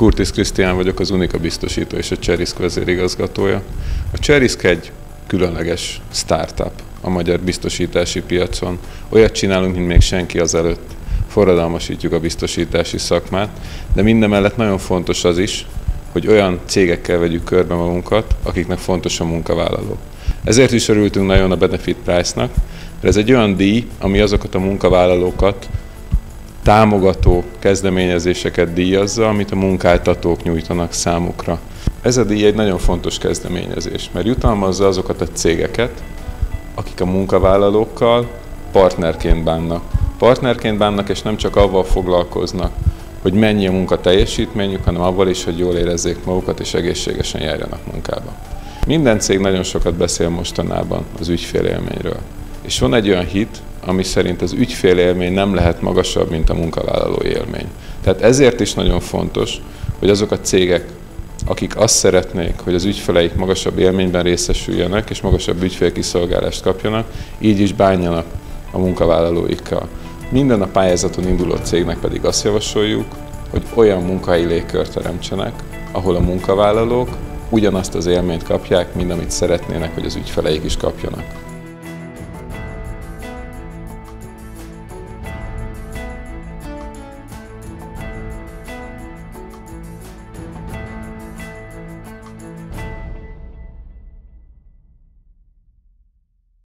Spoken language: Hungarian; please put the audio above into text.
Kurtis Krisztián vagyok, az Unika biztosító és a Cserisk vezérigazgatója. A Cserisk egy különleges startup a magyar biztosítási piacon. Olyat csinálunk, mint még senki azelőtt. Forradalmasítjuk a biztosítási szakmát, de mindemellett nagyon fontos az is, hogy olyan cégekkel vegyük körbe magunkat, akiknek fontos a munkavállaló. Ezért is örültünk nagyon a Benefit Price-nak, mert ez egy olyan díj, ami azokat a munkavállalókat támogató kezdeményezéseket díjazza, amit a munkáltatók nyújtanak számukra. Ez a díj egy nagyon fontos kezdeményezés, mert jutalmazza azokat a cégeket, akik a munkavállalókkal partnerként bánnak. Partnerként bánnak, és nem csak avval foglalkoznak, hogy mennyi a munka teljesítményük, hanem avval is, hogy jól érezzék magukat és egészségesen járjanak munkába. Minden cég nagyon sokat beszél mostanában az ügyfélélményről. És van egy olyan hit, ami szerint az ügyfélélmény nem lehet magasabb, mint a munkavállaló élmény. Tehát ezért is nagyon fontos, hogy azok a cégek, akik azt szeretnék, hogy az ügyfeleik magasabb élményben részesüljenek, és magasabb ügyfélkiszolgálást kapjanak, így is bánjanak a munkavállalóikkal. Minden a pályázaton induló cégnek pedig azt javasoljuk, hogy olyan munkai légkört teremtsenek, ahol a munkavállalók ugyanazt az élményt kapják, mint amit szeretnének, hogy az ügyfeleik is kapjanak.